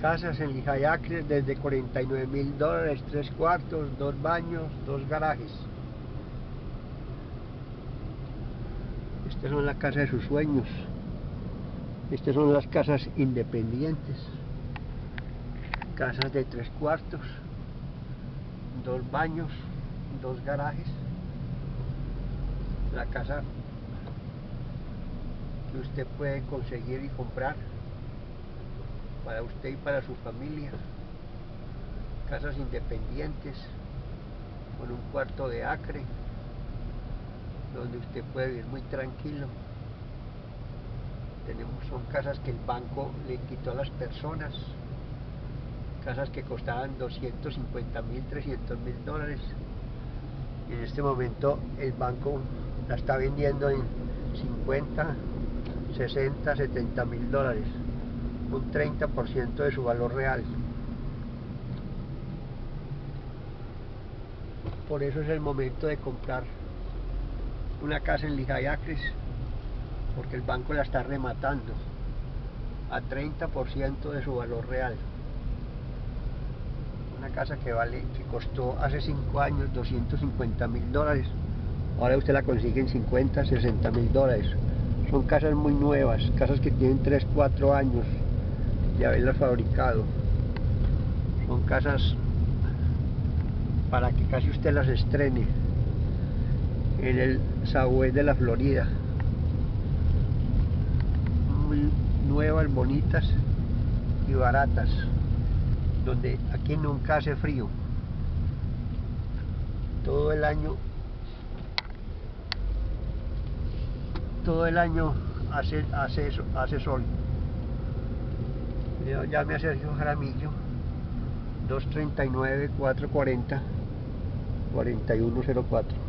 Casas en Lijayacre desde 49 mil dólares, tres cuartos, dos baños, dos garajes. Estas son las casas de sus sueños. Estas son las casas independientes. Casas de tres cuartos, dos baños, dos garajes. La casa que usted puede conseguir y comprar para usted y para su familia. Casas independientes con un cuarto de acre donde usted puede vivir muy tranquilo. Tenemos, son casas que el banco le quitó a las personas, casas que costaban 250 mil, 300 mil dólares en este momento el banco la está vendiendo en 50, 60, 70 mil dólares un 30% de su valor real. Por eso es el momento de comprar una casa en Lijayacres, porque el banco la está rematando a 30% de su valor real. Una casa que vale, que costó hace 5 años 250 mil dólares, ahora usted la consigue en 50, 60 mil dólares. Son casas muy nuevas, casas que tienen 3, 4 años, de haberlas fabricado. Son casas para que casi usted las estrene en el Southwest de la Florida. Muy nuevas, bonitas y baratas, donde aquí nunca hace frío. Todo el año todo el año hace, hace, hace sol. Llame a Sergio Jaramillo. 239 440 4104